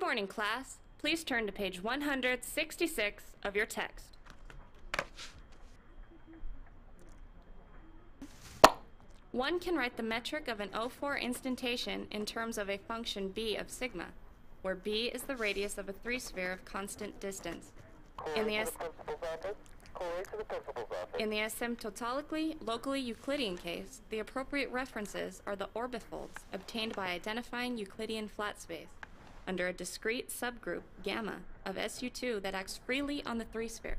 morning, class. Please turn to page 166 of your text. One can write the metric of an O4 instantation in terms of a function b of sigma, where b is the radius of a three-sphere of constant distance. In the, in the asymptotically locally Euclidean case, the appropriate references are the orbifolds obtained by identifying Euclidean flat space under a discrete subgroup, gamma, of SU2 that acts freely on the three-sphere.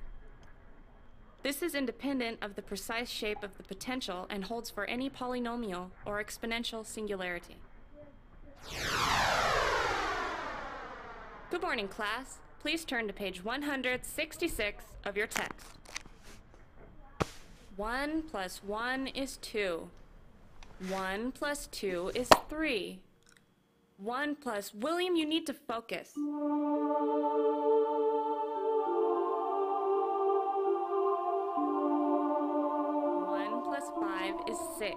This is independent of the precise shape of the potential and holds for any polynomial or exponential singularity. Good morning, class. Please turn to page 166 of your text. 1 plus 1 is 2. 1 plus 2 is 3. 1 plus. William, you need to focus. One plus five is six.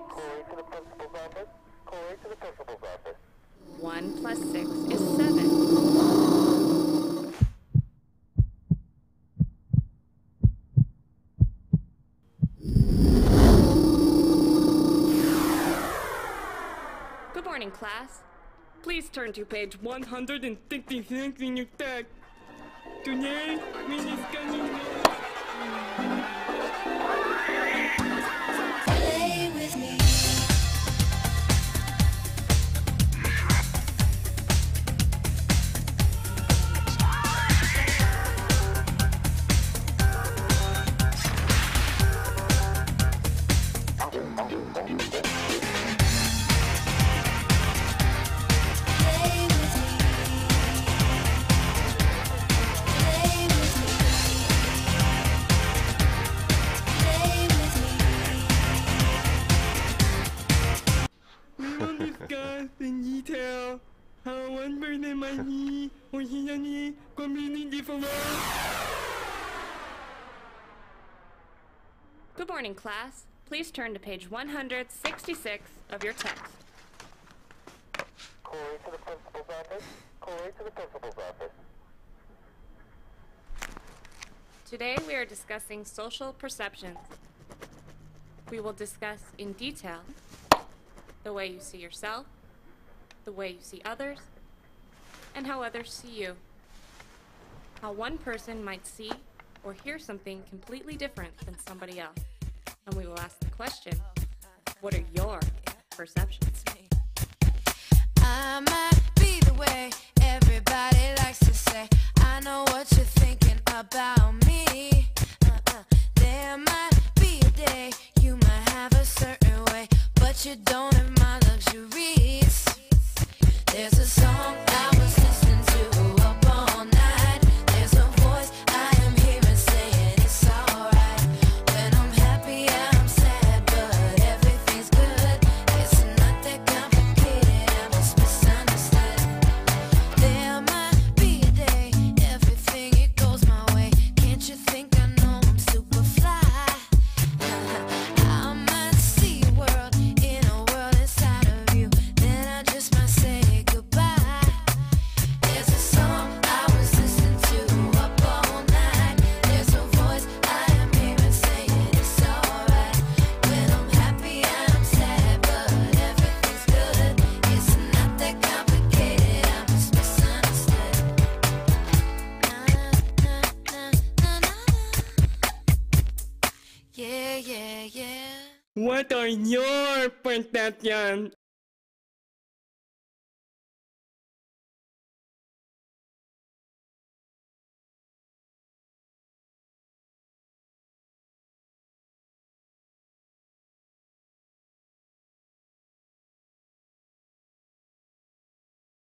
One plus six is seven. Good morning, class. Please turn to page 166 in your text. Today, we discussing Play with me. Me. We will in detail how one person might be originally completely different. Good morning, class. Please turn to page 166 of your text. Corey to the principal's office. Corey to the principal's office. Today we are discussing social perceptions. We will discuss in detail the way you see yourself, the way you see others, and how others see you. How one person might see or hear something completely different than somebody else. And we will ask the question what are your perceptions? What are your perceptions